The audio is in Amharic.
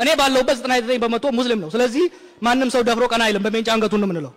እኔ ባለሁበት 99 በመቶ ሙስሊም ነው። ስለዚህ ማንም ሰው ደፍሮ ቀና አይልም። በሜንጫ አንገቱን ነው የምንለው።